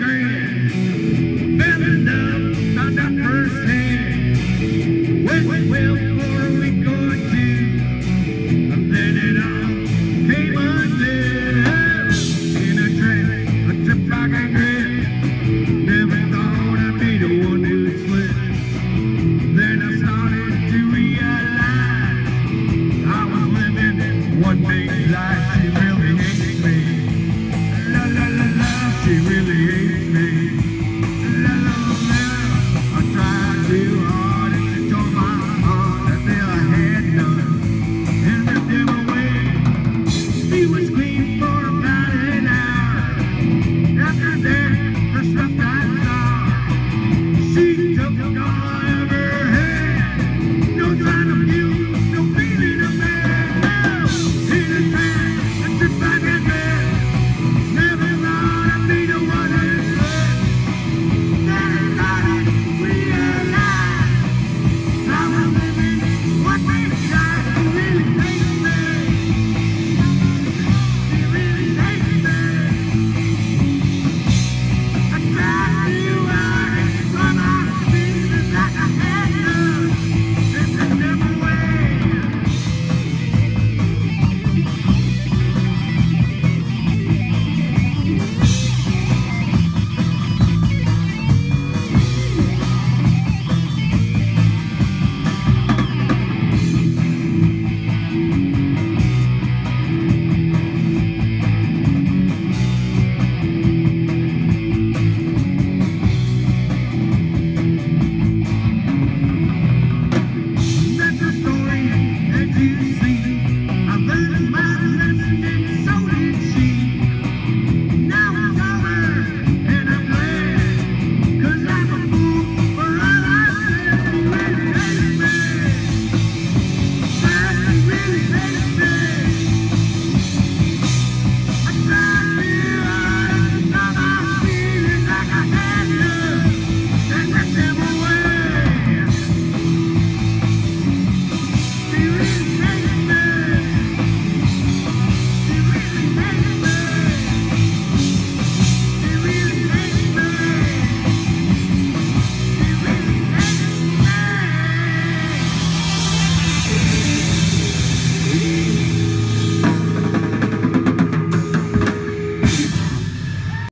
green. Fell in love, found well.